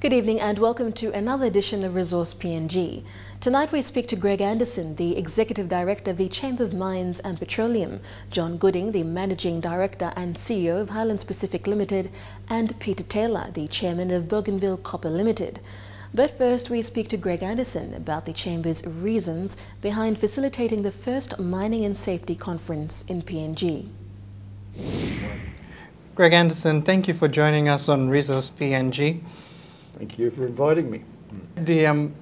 Good evening and welcome to another edition of Resource PNG. Tonight we speak to Greg Anderson, the Executive Director of the Chamber of Mines and Petroleum, John Gooding, the Managing Director and CEO of Highlands Pacific Limited, and Peter Taylor, the Chairman of Bougainville Copper Limited. But first we speak to Greg Anderson about the Chamber's reasons behind facilitating the first Mining and Safety Conference in PNG. Greg Anderson, thank you for joining us on Resource PNG. Thank you for inviting me. The um,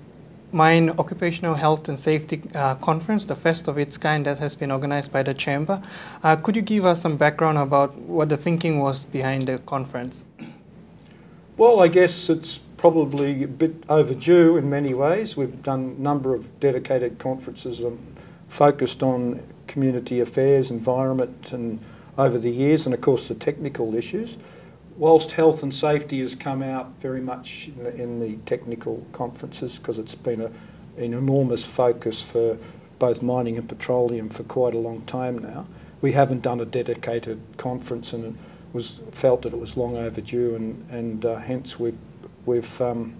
Mine Occupational Health and Safety uh, Conference, the first of its kind that has been organized by the Chamber. Uh, could you give us some background about what the thinking was behind the conference? Well, I guess it's probably a bit overdue in many ways. We've done a number of dedicated conferences on, focused on community affairs, environment, and over the years, and of course the technical issues whilst health and safety has come out very much in the, in the technical conferences because it's been a, an enormous focus for both mining and petroleum for quite a long time now, we haven't done a dedicated conference and it was felt that it was long overdue and, and uh, hence we've, we've, um,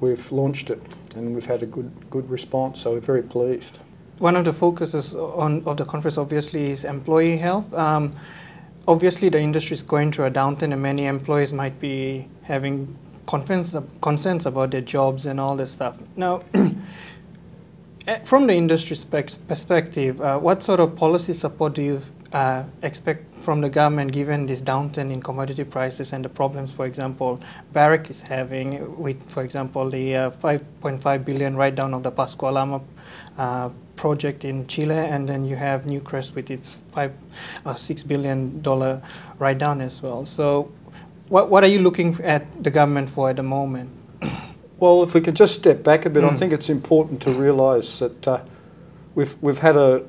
we've launched it and we've had a good, good response, so we're very pleased. One of the focuses on, of the conference obviously is employee health. Um, obviously the industry is going through a downturn and many employees might be having concerns, about their jobs and all this stuff. Now, eh, from the industry perspective, uh, what sort of policy support do you uh, expect from the government given this downturn in commodity prices and the problems, for example, Barrick is having with, for example, the uh, 5.5 billion write down of the Pascua-Lama uh, project in Chile, and then you have Newcrest with its five, uh, six billion dollar write down as well. So, what what are you looking at the government for at the moment? Well, if we could just step back a bit, mm. I think it's important to realise that uh, we've we've had a,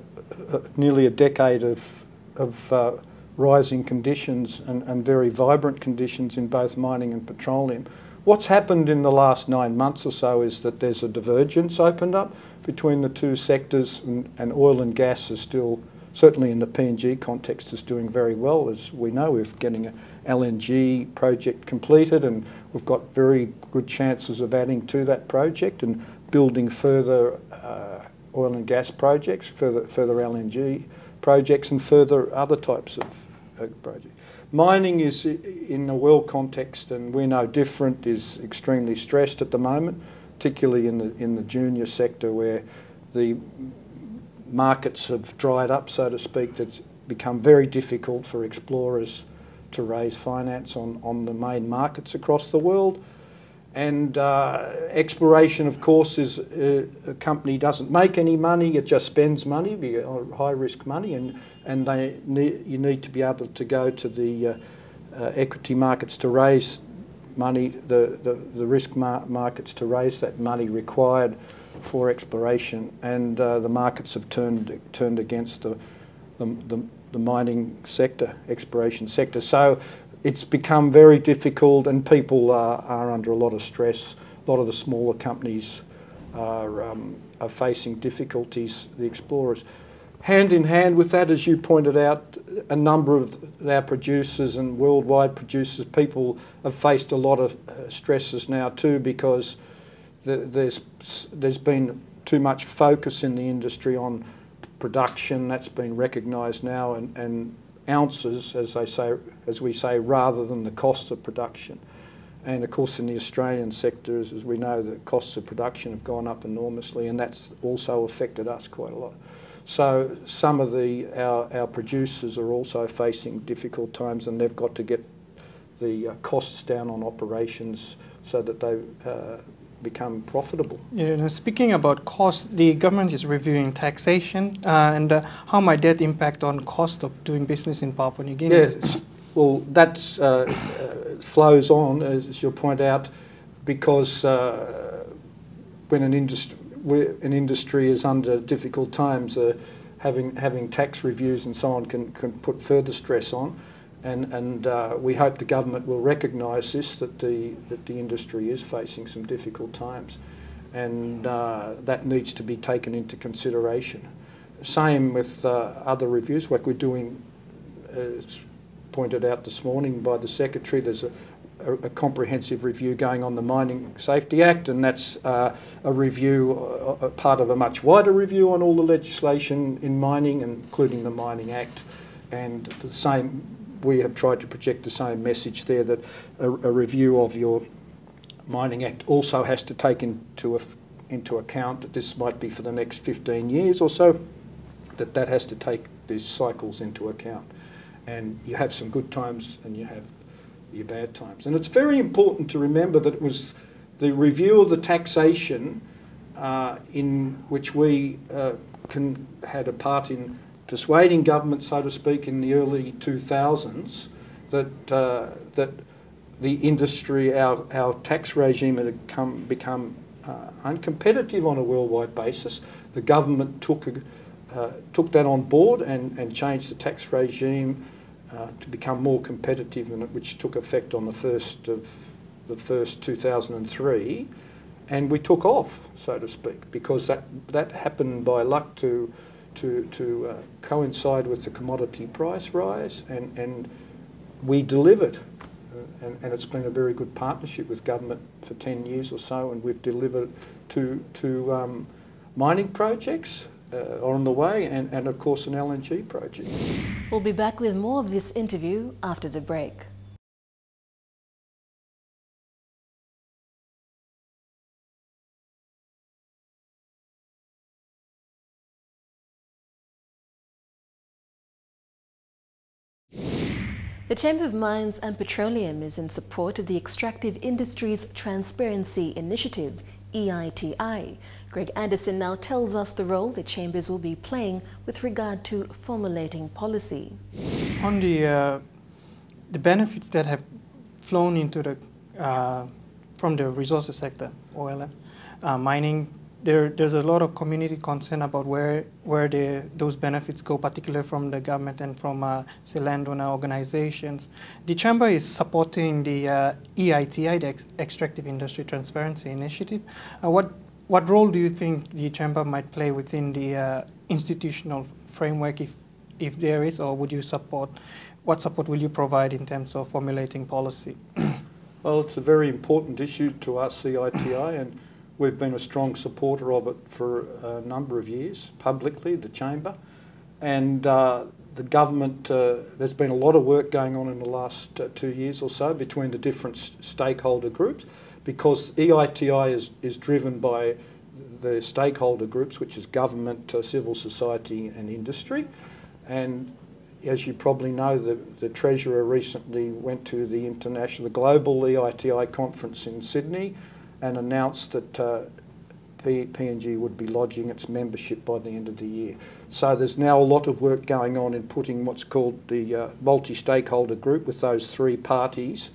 a, nearly a decade of of uh, rising conditions and, and very vibrant conditions in both mining and petroleum. What's happened in the last nine months or so is that there's a divergence opened up between the two sectors, and, and oil and gas is still, certainly in the PNG context, is doing very well. As we know, we're getting an LNG project completed, and we've got very good chances of adding to that project and building further uh, oil and gas projects, further, further LNG projects, and further other types of uh, projects. Mining is, in a world context, and we're no different, is extremely stressed at the moment, particularly in the, in the junior sector where the markets have dried up, so to speak. It's become very difficult for explorers to raise finance on, on the main markets across the world. And uh, exploration, of course, is uh, a company doesn't make any money; it just spends money, high risk money, and and they you need to be able to go to the uh, uh, equity markets to raise money, the the, the risk mar markets to raise that money required for exploration, and uh, the markets have turned turned against the the, the the mining sector, exploration sector. So it's become very difficult and people are, are under a lot of stress. A lot of the smaller companies are, um, are facing difficulties, the explorers. Hand in hand with that, as you pointed out, a number of our producers and worldwide producers, people have faced a lot of uh, stresses now too because the, there's, there's been too much focus in the industry on production. That's been recognised now and, and ounces, as they say, as we say, rather than the costs of production. And of course, in the Australian sector, as we know, the costs of production have gone up enormously, and that's also affected us quite a lot. So some of the our, our producers are also facing difficult times, and they've got to get the uh, costs down on operations so that they uh, become profitable. You know, speaking about costs, the government is reviewing taxation, uh, and uh, how might that impact on cost of doing business in Papua New Guinea? Yes, well, that uh, uh, flows on, as you point out, because uh, when an industry an industry is under difficult times, uh, having having tax reviews and so on can can put further stress on and, and uh, we hope the government will recognise this, that the, that the industry is facing some difficult times and uh, that needs to be taken into consideration. Same with uh, other reviews, like we're doing as pointed out this morning by the Secretary, there's a, a, a comprehensive review going on the Mining Safety Act, and that's uh, a review, a, a part of a much wider review on all the legislation in mining, including the Mining Act. And the same, we have tried to project the same message there that a, a review of your Mining Act also has to take into, a, into account that this might be for the next 15 years or so, that that has to take these cycles into account. And you have some good times and you have your bad times. And it's very important to remember that it was the review of the taxation uh, in which we uh, can, had a part in persuading government, so to speak, in the early 2000s that, uh, that the industry, our, our tax regime had come, become uh, uncompetitive on a worldwide basis. The government took, uh, took that on board and, and changed the tax regime uh, to become more competitive, and which took effect on the first of the first 2003, and we took off, so to speak, because that that happened by luck to to to uh, coincide with the commodity price rise, and and we delivered, uh, and, and it's been a very good partnership with government for 10 years or so, and we've delivered to to um, mining projects uh, on the way, and, and of course an LNG project. We'll be back with more of this interview after the break. The Chamber of Mines and Petroleum is in support of the Extractive Industries Transparency Initiative, EITI. Greg Anderson now tells us the role the chambers will be playing with regard to formulating policy. On the, uh, the benefits that have flown into the, uh, from the resources sector, oil, uh, mining, there, there's a lot of community concern about where, where the, those benefits go, particularly from the government and from, uh, say, landowner organizations. The Chamber is supporting the uh, EITI, the Ex Extractive Industry Transparency Initiative. Uh, what, what role do you think the Chamber might play within the uh, institutional framework, if, if there is, or would you support, what support will you provide in terms of formulating policy? well, it's a very important issue to us, EITI, and We've been a strong supporter of it for a number of years, publicly, the Chamber. And uh, the government, uh, there's been a lot of work going on in the last uh, two years or so between the different stakeholder groups because EITI is, is driven by the stakeholder groups, which is government, uh, civil society and industry. And as you probably know, the, the Treasurer recently went to the international, the global EITI conference in Sydney and announced that uh, PNG would be lodging its membership by the end of the year. So there's now a lot of work going on in putting what's called the uh, multi-stakeholder group with those three parties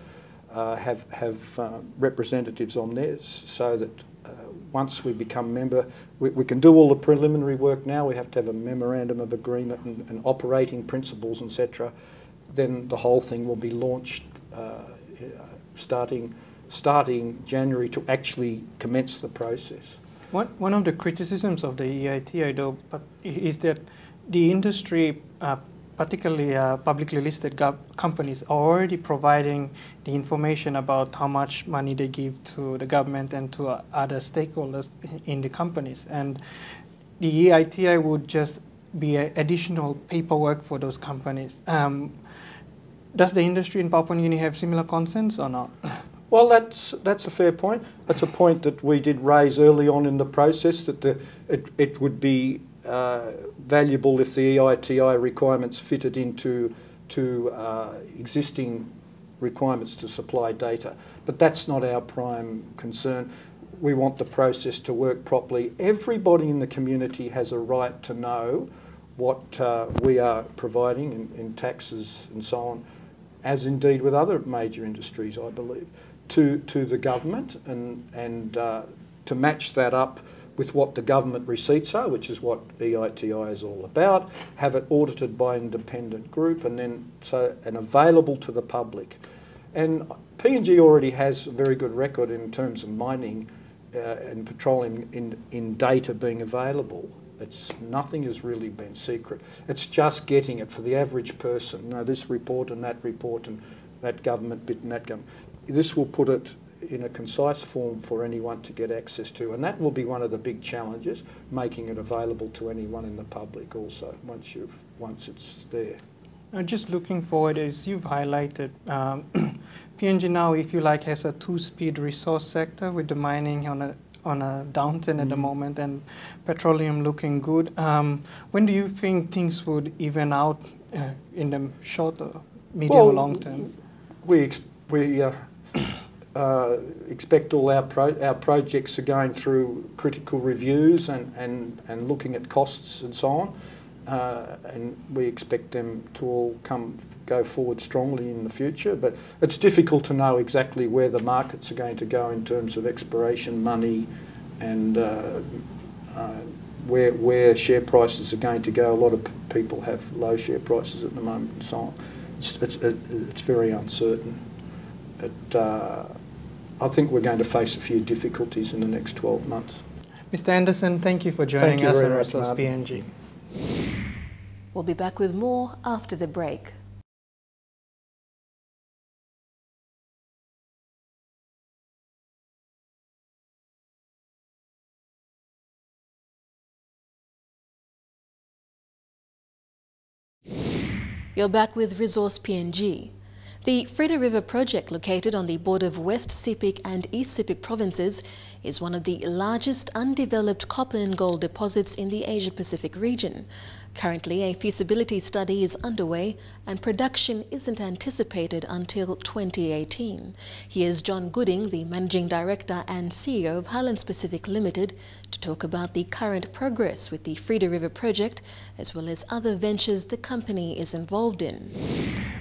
uh, have, have uh, representatives on theirs so that uh, once we become member, we, we, can do all the preliminary work now. We have to have a memorandum of agreement and, and operating principles, etc. Then the whole thing will be launched uh, starting starting January to actually commence the process. One, one of the criticisms of the EITI, though, is that the industry, uh, particularly uh, publicly listed companies, are already providing the information about how much money they give to the government and to uh, other stakeholders in the companies. And the EITI would just be additional paperwork for those companies. Um, does the industry in Papua New Guinea have similar concerns or not? Well, that's that's a fair point. That's a point that we did raise early on in the process that the, it, it would be uh, valuable if the EITI requirements fitted into to uh, existing requirements to supply data. But that's not our prime concern. We want the process to work properly. Everybody in the community has a right to know what uh, we are providing in, in taxes and so on, as indeed with other major industries, I believe to, to the government and, and uh, to match that up with what the government receipts are, which is what EITI is all about, have it audited by an independent group and then so and available to the public. And PNG already has a very good record in terms of mining uh, and petroleum in, in data being available. It's nothing has really been secret. It's just getting it for the average person. No, this report and that report and that government bit and that government. This will put it in a concise form for anyone to get access to, and that will be one of the big challenges, making it available to anyone in the public also once you've once it's there. Uh, just looking forward, as you've highlighted, um, PNG now, if you like, has a two-speed resource sector with the mining on a on a downturn mm. at the mm. moment and petroleum looking good. Um, when do you think things would even out uh, in the short, medium, well, or long term? We we uh, uh, expect all our pro our projects are going through critical reviews and, and, and looking at costs and so on. Uh, and we expect them to all come go forward strongly in the future. But it's difficult to know exactly where the markets are going to go in terms of exploration money and uh, uh, where where share prices are going to go. A lot of people have low share prices at the moment and so on. It's it's, it's very uncertain. It, uh, I think we're going to face a few difficulties in the next 12 months. Mr. Anderson, thank you for joining you us on Resource PNG. We'll be back with more after the break. You're back with Resource PNG. The Frieda River project located on the border of West Sepik and East Sepik provinces is one of the largest undeveloped copper and gold deposits in the Asia-Pacific region. Currently, a feasibility study is underway and production isn't anticipated until 2018. Here's John Gooding, the Managing Director and CEO of Highlands Pacific Limited, to talk about the current progress with the Frieda River project as well as other ventures the company is involved in.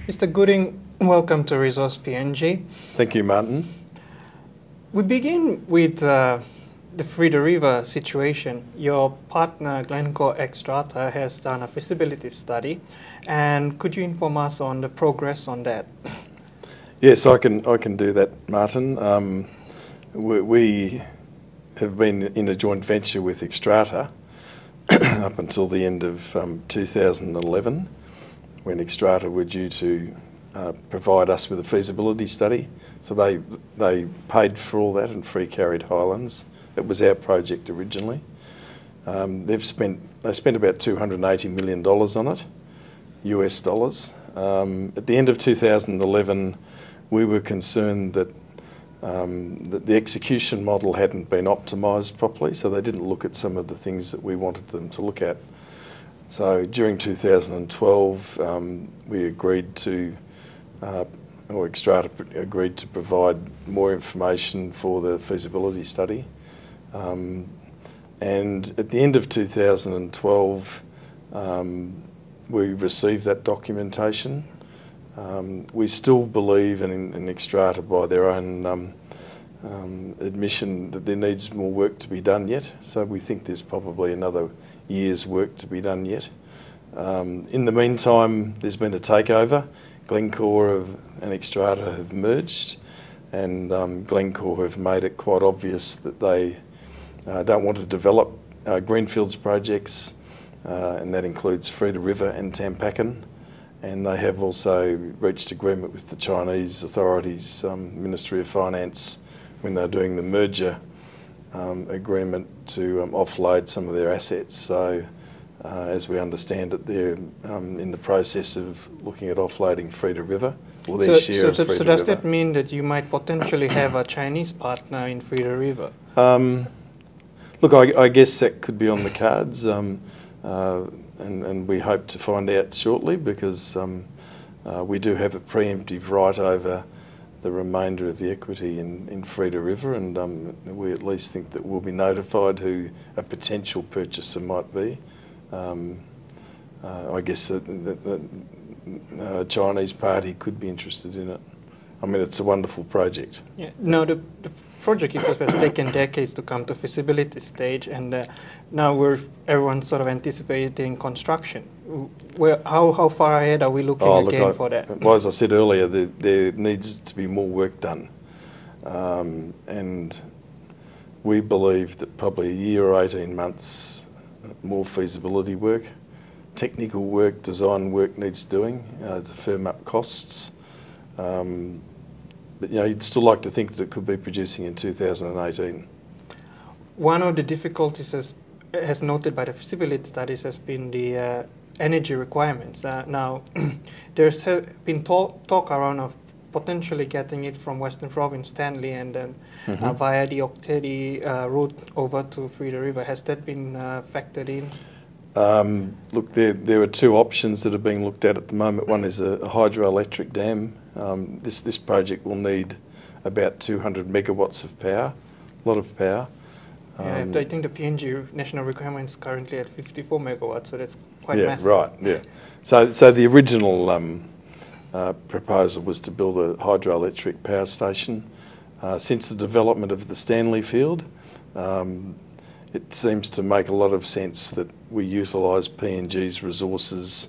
Mr. Gooding, welcome to Resource PNG. Thank you, Martin. We begin with uh, the Frieda River situation, your partner Glencore Xstrata has done a feasibility study, and could you inform us on the progress on that? Yes, I can. I can do that, Martin. Um, we, we, have been in a joint venture with Xstrata up until the end of um, 2011, when Xstrata were due to uh, provide us with a feasibility study. So they they paid for all that and free carried Highlands. It was our project originally. Um, they've spent they spent about two hundred and eighty million dollars on it, US dollars. Um, at the end of 2011, we were concerned that um, that the execution model hadn't been optimised properly, so they didn't look at some of the things that we wanted them to look at. So during 2012, um, we agreed to, uh, or Xstrata agreed to provide more information for the feasibility study. Um, and at the end of 2012, um, we received that documentation. Um, we still believe in, in Xstrata by their own um, um, admission that there needs more work to be done yet. So we think there's probably another year's work to be done yet. Um, in the meantime, there's been a takeover. Glencore have, and Xstrata have merged, and Glencore have made it quite obvious that they uh, don't want to develop uh, greenfields projects, uh, and that includes Frieda River and Tampakan. And they have also reached agreement with the Chinese authorities, um, Ministry of Finance, when they're doing the merger um, agreement to um, offload some of their assets. So, uh, as we understand it, they're um, in the process of looking at offloading Frieda River. Or their so, share so, so, so does River. that mean that you might potentially have a Chinese partner in Frieda River? Look, I, I, guess that could be on the cards, um, uh, and, and, we hope to find out shortly because um, uh, we do have a preemptive right over the remainder of the equity in, in Frieda River, and um, we at least think that we'll be notified who a potential purchaser might be. Um, uh, I guess the, the, the uh, Chinese party could be interested in it. I mean, it's a wonderful project. Yeah. No, project itself has taken decades to come to feasibility stage, and uh, now we're everyone's sort of anticipating construction. Where, how, how far ahead are we looking oh, again look, I, for that? Well, as I said earlier, there, there needs to be more work done, um, and we believe that probably a year or 18 months more feasibility work. Technical work, design work needs doing uh, to firm up costs. Um, but you know, you'd still like to think that it could be producing in 2018. One of the difficulties, as, as noted by the feasibility studies, has been the uh, energy requirements. Uh, now, there's been talk, talk around of potentially getting it from Western Province, Stanley, and then mm -hmm. via the Ok Tedi uh, route over to Frieda River. Has that been uh, factored in? Um, look, there, there are two options that are being looked at at the moment. One is a hydroelectric dam. Um, this, this project will need about 200 megawatts of power, a lot of power. Yeah, um, I think the PNG national requirement is currently at 54 megawatts, so that's quite yeah, massive. right, yeah. So, so the original um, uh, proposal was to build a hydroelectric power station. Uh, since the development of the Stanley field, um, it seems to make a lot of sense that we utilise PNG's resources.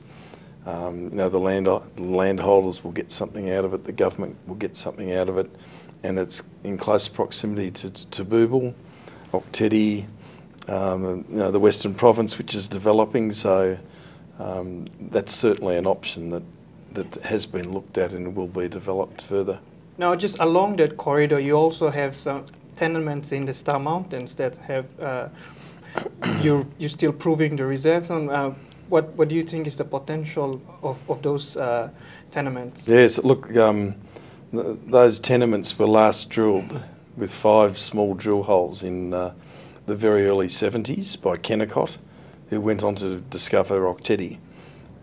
Um, you know, the land landholders will get something out of it, the government will get something out of it, and it's in close proximity to, to Booble. Um, you know, the Western Province, which is developing. So um, that's certainly an option that that has been looked at and will be developed further. Now, just along that corridor, you also have some tenements in the Star Mountains that have uh, you're you're still proving the reserves on. Uh, what what do you think is the potential of of those uh, tenements? Yes, look, um, th those tenements were last drilled with five small drill holes in uh, the very early 70s by Kennecott, who went on to discover Ok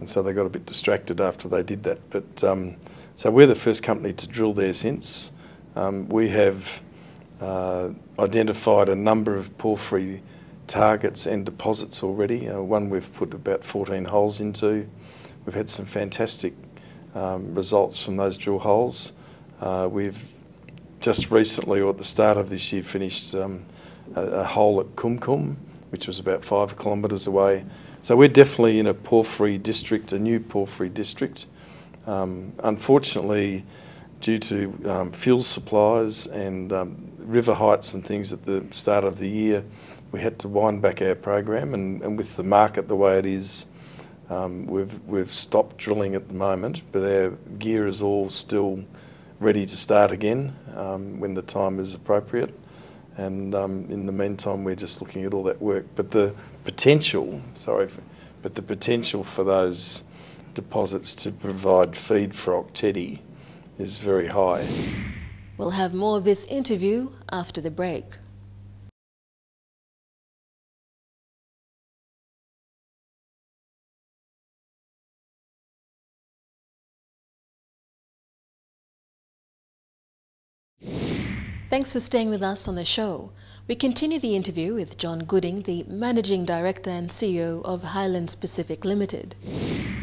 And so they got a bit distracted after they did that. But um, so we're the first company to drill there since. Um, we have uh, identified a number of porphyry targets and deposits already. Uh, one we've put about 14 holes into. We've had some fantastic um, results from those drill holes. Uh, we've just recently, or at the start of this year, finished um, a, a, hole at Kum Kum, which was about five kilometres away. So we're definitely in a porphyry district, a new porphyry district. Um, unfortunately, due to um, fuel supplies and um, river heights and things at the start of the year, we had to wind back our program. And, and with the market the way it is, um, we've we've stopped drilling at the moment. But our gear is all still ready to start again um, when the time is appropriate. And um, in the meantime, we're just looking at all that work. But the potential, sorry, for, but the potential for those deposits to provide feed for Ok is very high. We'll have more of this interview after the break. Thanks for staying with us on the show. We continue the interview with John Gooding, the Managing Director and CEO of Highlands Pacific Limited.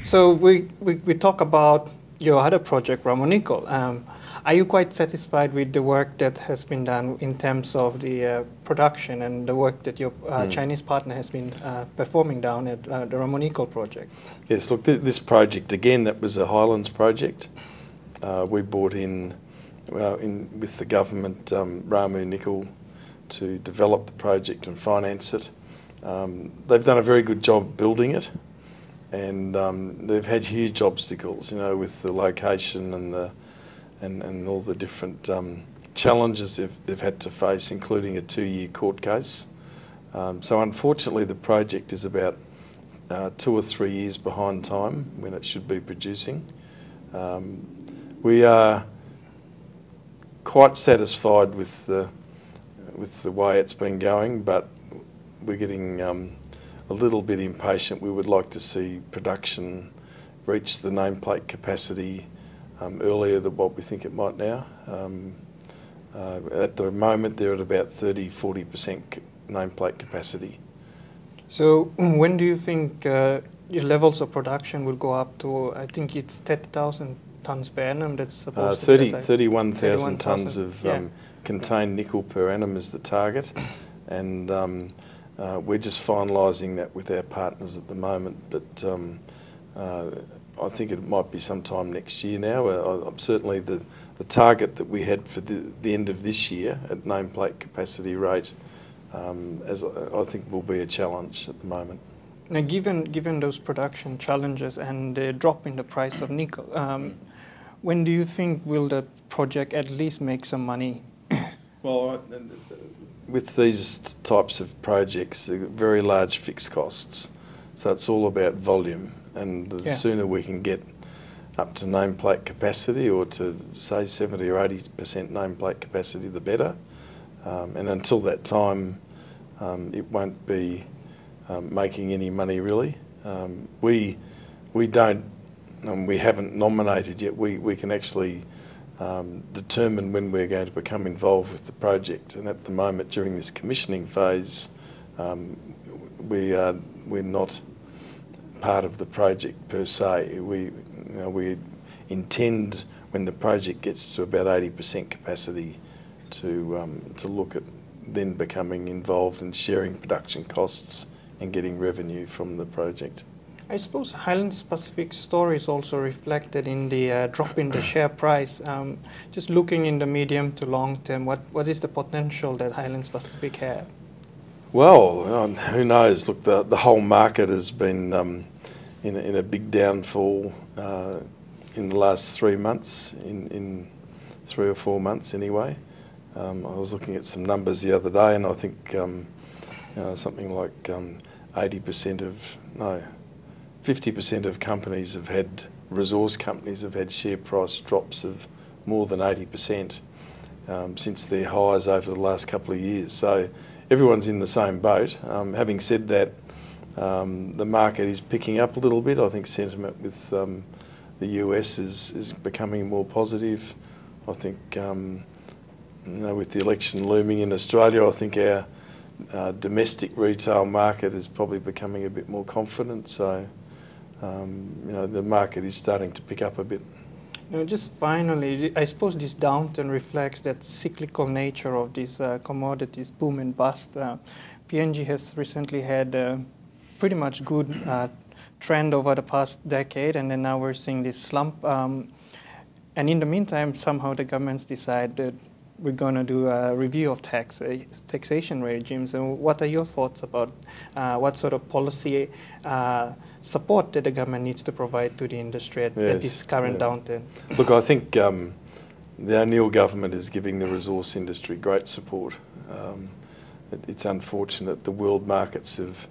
So we, we, we talk about your other project, Ramu NiCo. Um, are you quite satisfied with the work that has been done in terms of the uh, production and the work that your uh, mm. Chinese partner has been uh, performing down at uh, the Ramu NiCo project? Yes, look, th this project, again, that was a Highlands project. Uh, we brought in uh, in, with the government, um, Ramu Nickel, to develop the project and finance it. Um, they've done a very good job building it, and um, they've had huge obstacles, you know, with the location and the and, and all the different um, challenges they've, they've had to face, including a two-year court case. Um, so unfortunately, the project is about uh, two or three years behind time when it should be producing. Um, we are quite satisfied with the with the way it's been going, but we're getting um, a little bit impatient. We would like to see production reach the nameplate capacity um, earlier than what we think it might now. Um, uh, at the moment, they're at about 30 40% nameplate capacity. So, when do you think uh, your levels of production will go up to? I think it's 30,000 tons per annum that's supposed uh, 30, to 31,000 tonnes of yeah. um, contained nickel per annum is the target and um, uh, we're just finalising that with our partners at the moment but um, uh, I think it might be sometime next year now. Uh, certainly the, the target that we had for the, the end of this year at nameplate capacity rate um, as I, I think will be a challenge at the moment. Now, given given those production challenges and the drop in the price of nickel, um, when do you think will the project at least make some money? well, with these types of projects, very large fixed costs, so it's all about volume, and the yeah. sooner we can get up to nameplate capacity or to say 70 or 80 percent nameplate capacity, the better. Um, and until that time, um, it won't be um, making any money really. Um, we we don't and we haven't nominated yet. We we can actually um, determine when we're going to become involved with the project. And at the moment, during this commissioning phase, um, we are we're not part of the project per se. We you know, we intend when the project gets to about 80% capacity to um, to look at then becoming involved in sharing production costs and getting revenue from the project. I suppose Highlands Pacific story is also reflected in the uh, drop in the share price. Um, just looking in the medium to long term, what, what is the potential that Highland Pacific have? Well, um, who knows? Look, the, the whole market has been um, in, a, in a big downfall uh, in the last three months, in, in three or four months anyway. Um, I was looking at some numbers the other day, and I think um, you know, something like 80% um, of, no, 50% of companies have had, resource companies have had share price drops of more than 80% um, since their highs over the last couple of years. So everyone's in the same boat. Um, having said that, um, the market is picking up a little bit. I think sentiment with um, the US is, is becoming more positive. I think um, you know, with the election looming in Australia, I think our uh, domestic retail market is probably becoming a bit more confident. So um, you know, the market is starting to pick up a bit. You know, just finally, I suppose this downturn reflects that cyclical nature of these uh, commodities, boom and bust. Uh, PNG has recently had a pretty much good uh, trend over the past decade, and then now we're seeing this slump. Um, and in the meantime, somehow the governments decide that we're going to do a review of tax uh, taxation regimes. And what are your thoughts about uh, what sort of policy uh, support that the government needs to provide to the industry at, yes, at this current yeah. downturn? Look, I think um, the O'Neill government is giving the resource industry great support. Um, it, it's unfortunate the world markets have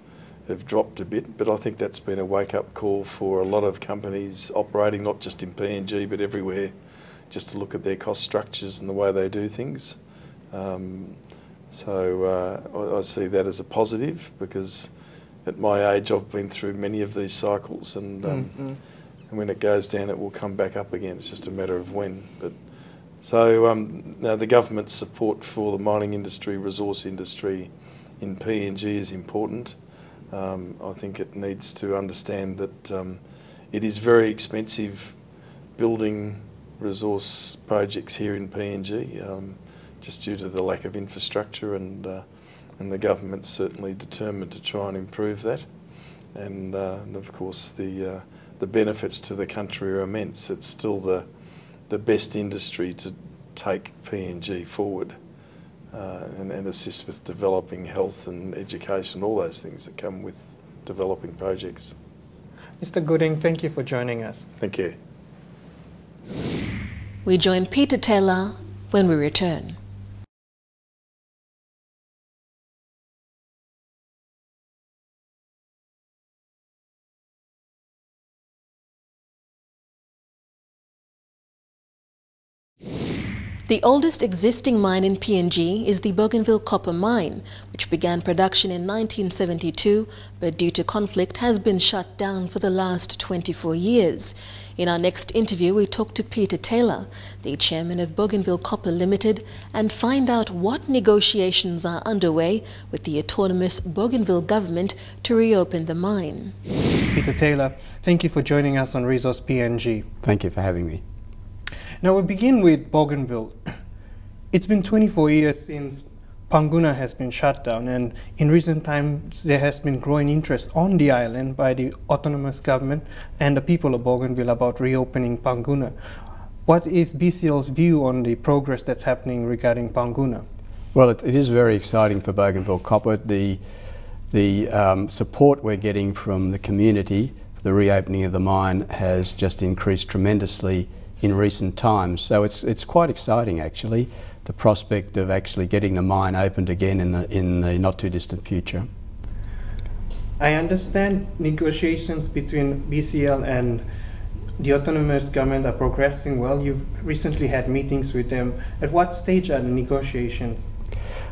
have dropped a bit, but I think that's been a wake-up call for a lot of companies operating not just in PNG but everywhere just to look at their cost structures and the way they do things. Um, so uh, I, I, see that as a positive because at my age I've been through many of these cycles and, um, mm-hmm. and when it goes down it will come back up again. It's just a matter of when. But so um, now the government's support for the mining industry, resource industry in PNG is important. Um, I think it needs to understand that um, it is very expensive building resource projects here in PNG, um, just due to the lack of infrastructure, and uh, and the government's certainly determined to try and improve that. And, uh, and of course, the uh, the benefits to the country are immense. It's still the the best industry to take PNG forward. Uh, and, and assist with developing health and education, all those things that come with developing projects. Mr. Gooding, thank you for joining us. Thank you. We join Peter Taylor when we return. The oldest existing mine in PNG is the Bougainville Copper Mine, which began production in 1972 but due to conflict has been shut down for the last 24 years. In our next interview, we talk to Peter Taylor, the chairman of Bougainville Copper Limited, and find out what negotiations are underway with the autonomous Bougainville government to reopen the mine. Peter Taylor, thank you for joining us on Resource PNG. Thank you for having me. Now we begin with Bougainville. It's been 24 years since Panguna has been shut down, and in recent times there has been growing interest on the island by the autonomous government and the people of Bougainville about reopening Panguna. What is BCL's view on the progress that's happening regarding Panguna? Well, it, it is very exciting for Bougainville Copper. The the um, support we're getting from the community for the reopening of the mine has just increased tremendously in recent times. So it's, it's quite exciting actually, the prospect of actually getting the mine opened again in the, in the not too distant future. I understand negotiations between BCL and the autonomous government are progressing well. You've recently had meetings with them. At what stage are the negotiations?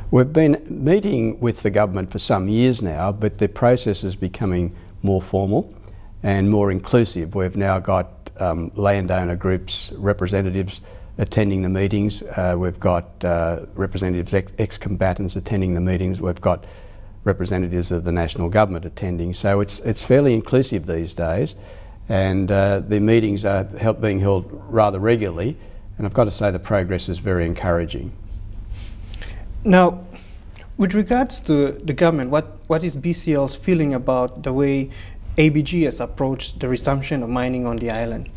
We've been meeting with the government for some years now, but the process is becoming more formal and more inclusive. We've now got um, landowner groups, representatives attending the meetings. Uh, we've got uh, representatives, ex-combatants attending the meetings. We've got representatives of the national government attending. So it's, it's fairly inclusive these days and uh, the meetings are help, being held rather regularly and I've got to say the progress is very encouraging. Now, with regards to the government, what, what is BCL's feeling about the way ABG has approached the resumption of mining on the island?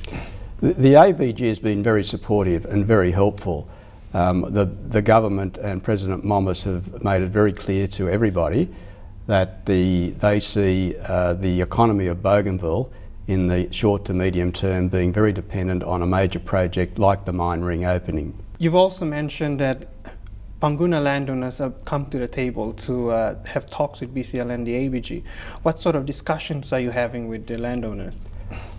The, the ABG has been very supportive and very helpful. Um, the, the government and President Momis have made it very clear to everybody that the, they see uh, the economy of Bougainville in the short to medium term being very dependent on a major project like the mine ring opening. You've also mentioned that Panguna landowners have come to the table to uh, have talks with BCL and the ABG. What sort of discussions are you having with the landowners?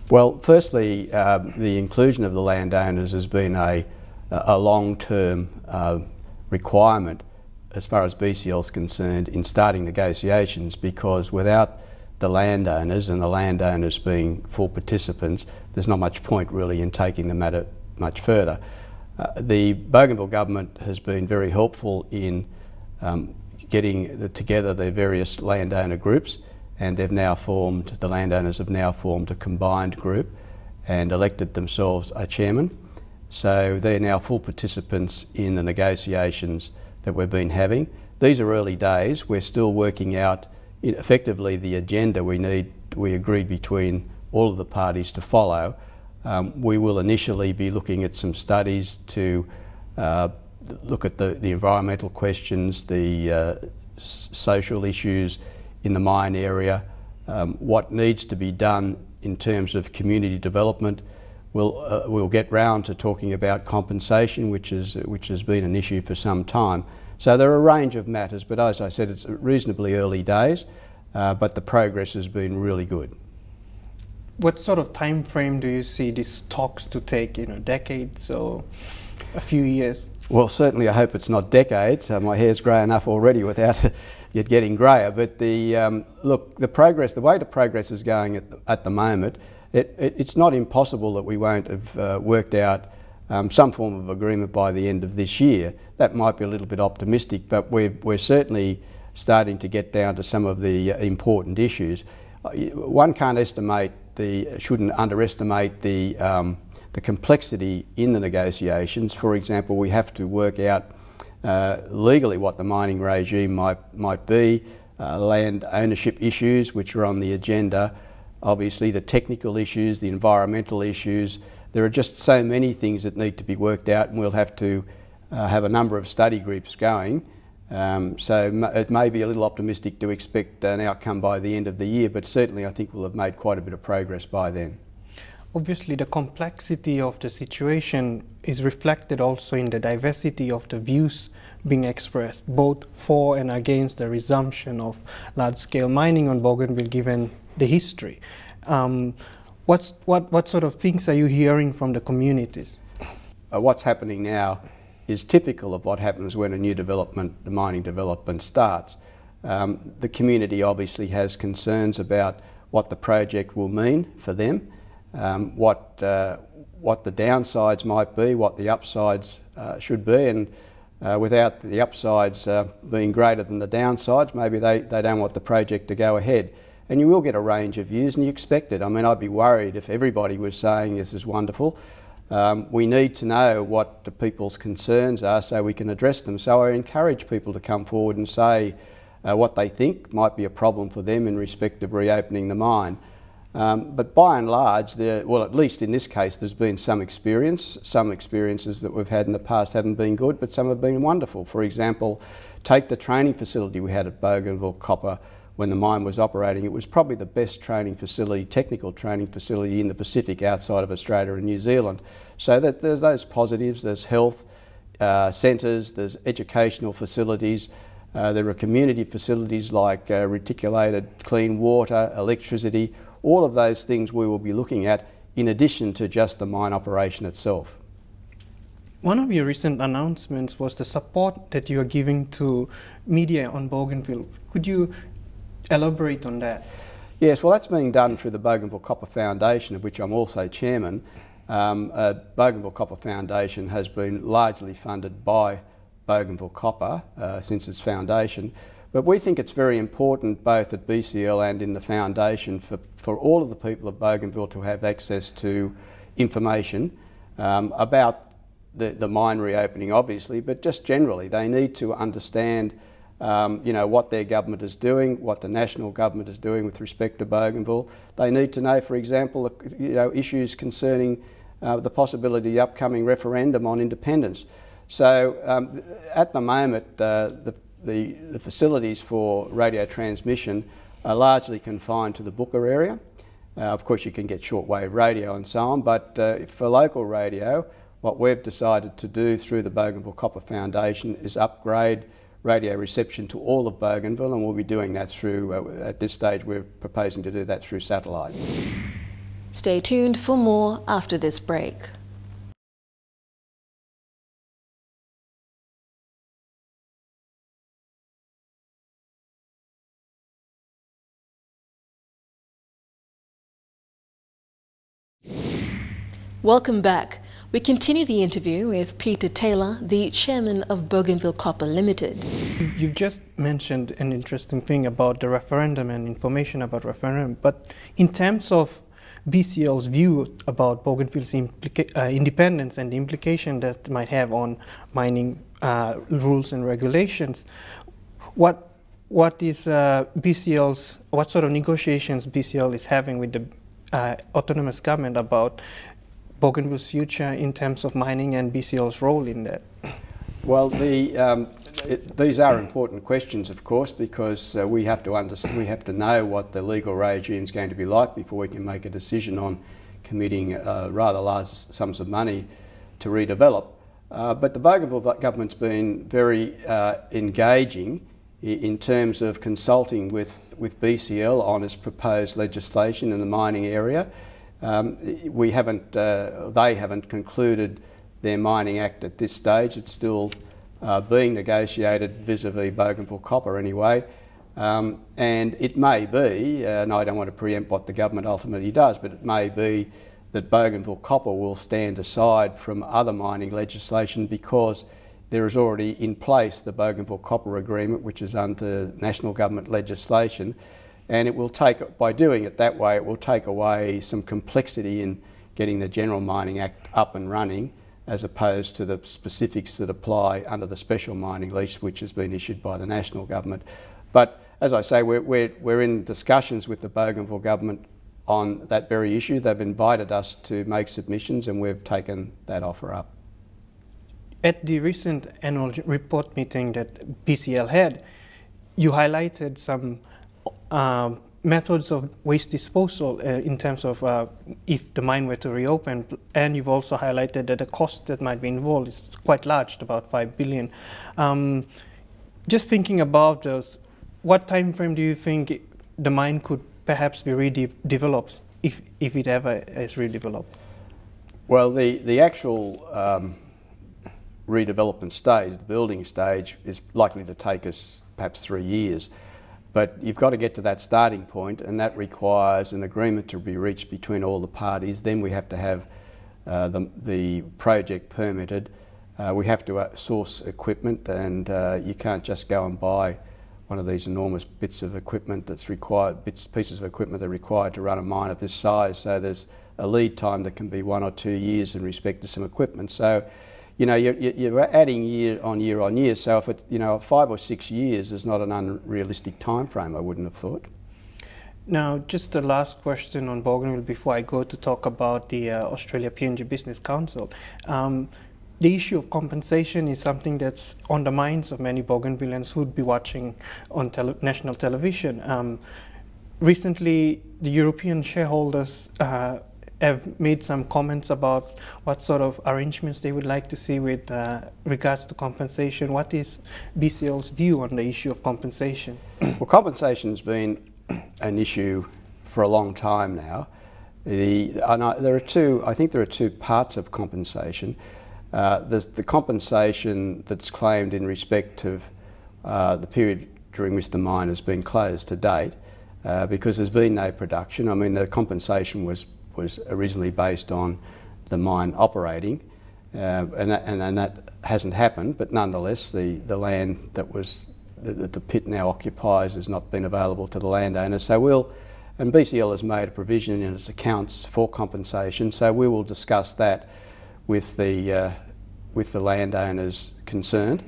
Well, firstly, uh, the inclusion of the landowners has been a a long-term uh, requirement as far as BCL is concerned in starting negotiations because without the landowners and the landowners being full participants, there's not much point really in taking the matter much further. Uh, the Bougainville government has been very helpful in um, getting the, together the various landowner groups and they've now formed, the landowners have now formed a combined group and elected themselves a chairman. So they're now full participants in the negotiations that we've been having. These are early days. We're still working out effectively the agenda we need, we agreed between all of the parties to follow. Um, we will initially be looking at some studies to uh, look at the, the, environmental questions, the uh, social issues in the mine area, um, what needs to be done in terms of community development, We'll, uh, we'll get round to talking about compensation, which, is, which has been an issue for some time. So there are a range of matters, but as I said, it's reasonably early days, uh, but the progress has been really good. What sort of time frame do you see these talks to take? You know, decades or a few years? Well, certainly I hope it's not decades. Uh, my hair's grey enough already without it getting greyer. But the um, look, the progress, the way the progress is going at the, at the moment, it, it, it's not impossible that we won't have uh, worked out um, some form of agreement by the end of this year. That might be a little bit optimistic, but we're, we're certainly starting to get down to some of the uh, important issues. Uh, one can't estimate the, shouldn't underestimate the, um, the complexity in the negotiations. For example, we have to work out uh, legally what the mining regime might, might be, uh, land ownership issues which are on the agenda, obviously the technical issues, the environmental issues. There are just so many things that need to be worked out and we'll have to uh, have a number of study groups going. Um, so it may be a little optimistic to expect an outcome by the end of the year, but certainly I think we'll have made quite a bit of progress by then. Obviously, the complexity of the situation is reflected also in the diversity of the views being expressed, both for and against the resumption of large-scale mining on Bougainville, given the history. Um, what's, what, what sort of things are you hearing from the communities? Uh, what's happening now is typical of what happens when a new development, the mining development starts. Um, the community obviously has concerns about what the project will mean for them, um, what, uh, what the downsides might be, what the upsides uh, should be, and uh, without the upsides uh, being greater than the downsides, maybe they, they don't want the project to go ahead and you will get a range of views, and you expect it. I mean, I'd be worried if everybody was saying this is wonderful. Um, we need to know what the people's concerns are so we can address them. So I encourage people to come forward and say uh, what they think might be a problem for them in respect of reopening the mine. Um, but by and large, there, well, at least in this case, there's been some experience. Some experiences that we've had in the past haven't been good, but some have been wonderful. For example, take the training facility we had at Bougainville Copper when the mine was operating, it was probably the best training facility, technical training facility in the Pacific outside of Australia and New Zealand. So that there's those positives, there's health uh, centres, there's educational facilities, uh, there are community facilities like uh, reticulated clean water, electricity, all of those things we will be looking at in addition to just the mine operation itself. One of your recent announcements was the support that you are giving to media on Bougainville. Could you elaborate on that? Yes, well, that's being done through the Bougainville Copper Foundation, of which I'm also chairman. Um, uh, Bougainville Copper Foundation has been largely funded by Bougainville Copper uh, since its foundation. But we think it's very important, both at BCL and in the foundation, for, for all of the people of Bougainville to have access to information um, about the, the mine reopening, obviously, but just generally. They need to understand um, you know, what their government is doing, what the national government is doing with respect to Bougainville. They need to know, for example, you know, issues concerning uh, the possibility of the upcoming referendum on independence. So um, at the moment, uh, the the, the facilities for radio transmission are largely confined to the Buka area. Uh, of course, you can get shortwave radio and so on, but uh, for local radio, what we've decided to do through the Bougainville Copper Foundation is upgrade radio reception to all of Bougainville, and we'll be doing that through, uh, at this stage, we're proposing to do that through satellite. Stay tuned for more after this break. Welcome back. We continue the interview with Peter Taylor, the chairman of Bougainville Copper Limited. You've just mentioned an interesting thing about the referendum and information about referendum, but in terms of BCL's view about Bougainville's uh, independence and the implication that might have on mining uh, rules and regulations, what what is uh, BCL's what sort of negotiations BCL is having with the uh, autonomous government about Bougainville's future in terms of mining and BCL's role in that? Well, the, um, it, these are important questions, of course, because uh, we have to understand, we have to know what the legal regime is going to be like before we can make a decision on committing uh, rather large sums of money to redevelop. Uh, but the Bougainville government's been very uh, engaging in terms of consulting with, with BCL on its proposed legislation in the mining area. Um, we haven't, uh, they haven't concluded their Mining Act at this stage. It's still uh, being negotiated vis-a-vis Bougainville Copper anyway. Um, and it may be, uh, and I don't want to preempt what the government ultimately does, but it may be that Bougainville Copper will stand aside from other mining legislation because there is already in place the Bougainville Copper Agreement, which is under national government legislation, and it will take, by doing it that way, it will take away some complexity in getting the General Mining Act up and running as opposed to the specifics that apply under the special mining lease which has been issued by the national government. But as I say, we're, we're, we're in discussions with the Bougainville government on that very issue. They've invited us to make submissions and we've taken that offer up. At the recent annual report meeting that BCL had, you highlighted some um, methods of waste disposal uh, in terms of uh, if the mine were to reopen. And you've also highlighted that the cost that might be involved is quite large, about 5 billion. Um, just thinking about those, what time frame do you think the mine could perhaps be redeveloped if, if it ever is redeveloped? Well, the, the actual um, redevelopment stage, the building stage, is likely to take us perhaps three years. But you've got to get to that starting point, and that requires an agreement to be reached between all the parties. Then we have to have uh, the, the project permitted. Uh, we have to uh, source equipment, and uh, you can't just go and buy one of these enormous bits of equipment that's required, bits, pieces of equipment that are required to run a mine of this size. So there's a lead time that can be one or two years in respect to some equipment. So you know, you're, you're adding year on year on year. So if it's, you know, five or six years is not an unrealistic time frame, I wouldn't have thought. Now, just the last question on Bougainville before I go to talk about the uh, Australia PNG Business Council. Um, the issue of compensation is something that's on the minds of many Bougainvilleans who'd be watching on tele national television. Um, recently, the European shareholders uh, have made some comments about what sort of arrangements they would like to see with uh, regards to compensation. What is BCL's view on the issue of compensation? well, compensation has been an issue for a long time now. The, I, there are two, I think there are two parts of compensation. Uh, there's the compensation that's claimed in respect of uh, the period during which the mine has been closed to date, uh, because there's been no production. I mean, the compensation was was originally based on the mine operating, uh, and, that, and, and, that hasn't happened. But nonetheless, the, the land that was that the pit now occupies has not been available to the landowners. So we'll, and BCL has made a provision in its accounts for compensation. So we will discuss that with the uh, with the landowners concerned,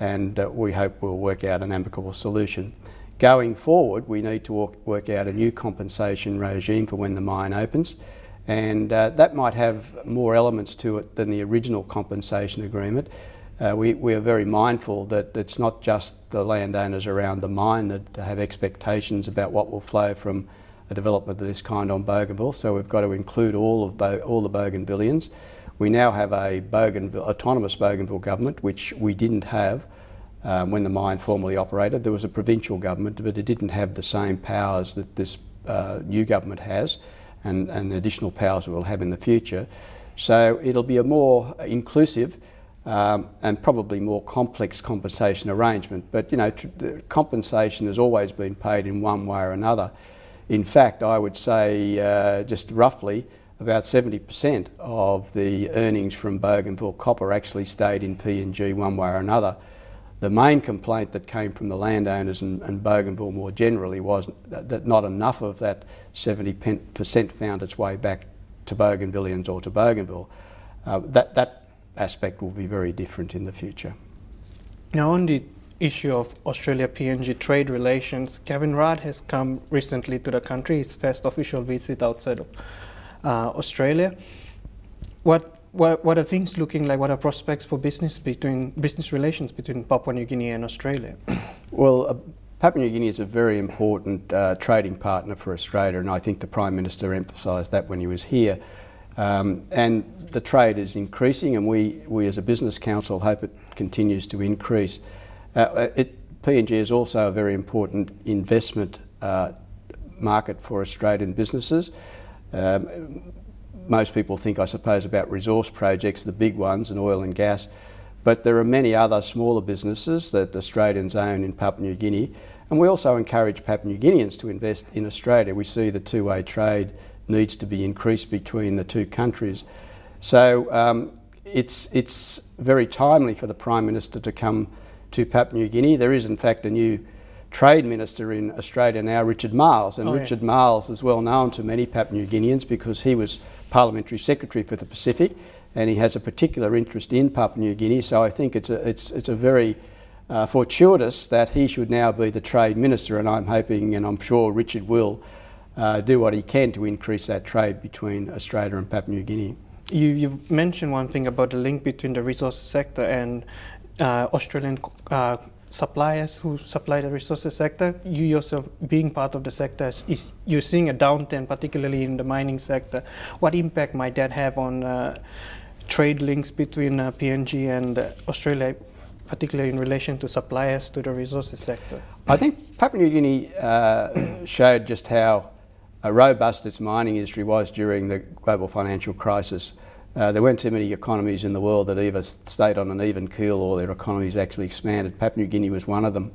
and uh, we hope we'll work out an amicable solution. Going forward, we need to work out a new compensation regime for when the mine opens, and uh, that might have more elements to it than the original compensation agreement. Uh, we, we, are very mindful that it's not just the landowners around the mine that have expectations about what will flow from a development of this kind on Bougainville, so we've got to include all of Bo all the Bougainvillians. We now have a Bougainville, autonomous Bougainville government, which we didn't have um, when the mine formally operated. There was a provincial government, but it didn't have the same powers that this uh, new government has and, and additional powers it will have in the future. So it'll be a more inclusive um, and probably more complex compensation arrangement. But you know, compensation has always been paid in one way or another. In fact, I would say uh, just roughly about 70% of the earnings from Bougainville copper actually stayed in PNG one way or another. The main complaint that came from the landowners and, and Bougainville more generally was that, that, not enough of that 70% found its way back to Bougainvillians or to Bougainville. Uh, that, that aspect will be very different in the future. Now, on the issue of Australia PNG trade relations, Kevin Rudd has come recently to the country, his first official visit outside of uh, Australia. What what, what are things looking like? What are prospects for business between business relations between Papua New Guinea and Australia? well, uh, Papua New Guinea is a very important uh, trading partner for Australia, and I think the Prime Minister emphasised that when he was here. Um, and the trade is increasing, and we, we as a business council hope it continues to increase. Uh, uh it, PNG is also a very important investment uh, market for Australian businesses. Um, most people think, I suppose, about resource projects, the big ones, and oil and gas. But there are many other smaller businesses that Australians own in Papua New Guinea. And we also encourage Papua New Guineans to invest in Australia. We see the two way trade needs to be increased between the two countries. So um, it's, it's very timely for the Prime Minister to come to Papua New Guinea. There is, in fact, a new Trade Minister in Australia now, Richard Miles. And oh, Richard yeah. Marles is well known to many Papua New Guineans because he was Parliamentary Secretary for the Pacific and he has a particular interest in Papua New Guinea. So I think it's a, it's, it's a very uh, fortuitous that he should now be the Trade Minister. And I'm hoping, and I'm sure Richard will, uh, do what he can to increase that trade between Australia and Papua New Guinea. You, you've mentioned one thing about the link between the resource sector and uh, Australian uh, suppliers who supply the resources sector, you yourself being part of the sector, is you're seeing a downturn, particularly in the mining sector. What impact might that have on uh, trade links between uh, PNG and uh, Australia, particularly in relation to suppliers to the resources sector? I think Papua New Guinea uh, showed just how robust its mining industry was during the global financial crisis. Uh, there weren't too many economies in the world that either stayed on an even keel or their economies actually expanded. Papua New Guinea was one of them.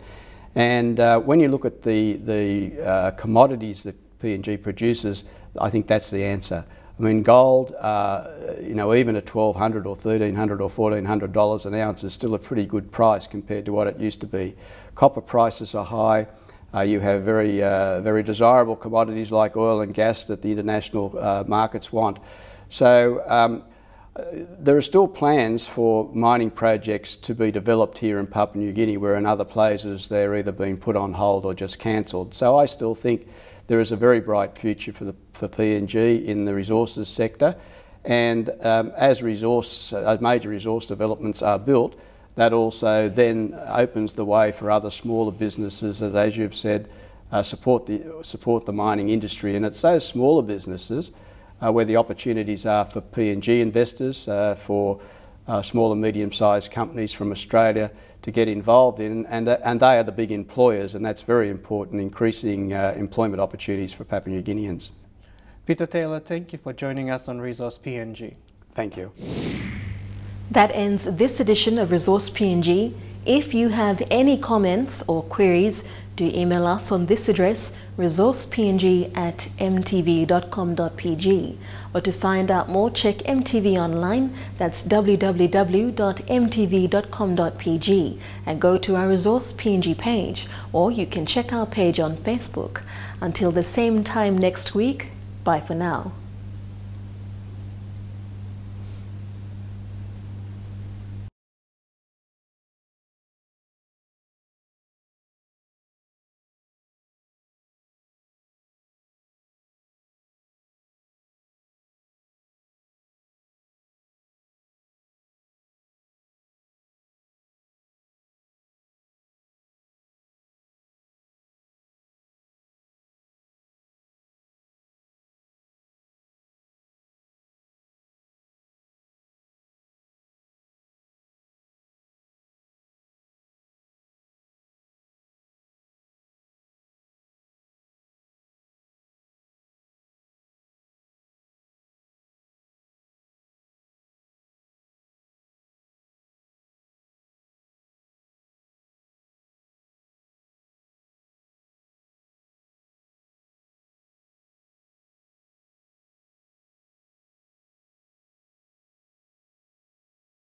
And uh, when you look at the, the uh, commodities that PNG produces, I think that's the answer. I mean, gold, uh, you know, even at 1,200 or 1,300 or $1,400 an ounce is still a pretty good price compared to what it used to be. Copper prices are high. Uh, you have very, uh, very desirable commodities like oil and gas that the international markets want. So um, there are still plans for mining projects to be developed here in Papua New Guinea, where in other places they're either being put on hold or just cancelled. So I still think there is a very bright future for, the, for PNG in the resources sector. And um, as resource, uh, major resource developments are built, that also then opens the way for other smaller businesses, as, as you've said, uh, support, the, support the mining industry. And it's those smaller businesses where the opportunities are for PNG investors, uh, for uh, small and medium-sized companies from Australia to get involved in, and, uh, and they are the big employers, and that's very important, increasing uh, employment opportunities for Papua New Guineans. Peter Taylor, thank you for joining us on Resource PNG. Thank you. That ends this edition of Resource PNG. If you have any comments or queries, do email us on this address resourcepng at emtv.com.pg or to find out more check EMTV online that's www.emtv.com.pg and go to our Resource PNG page or you can check our page on Facebook. Until the same time next week, bye for now.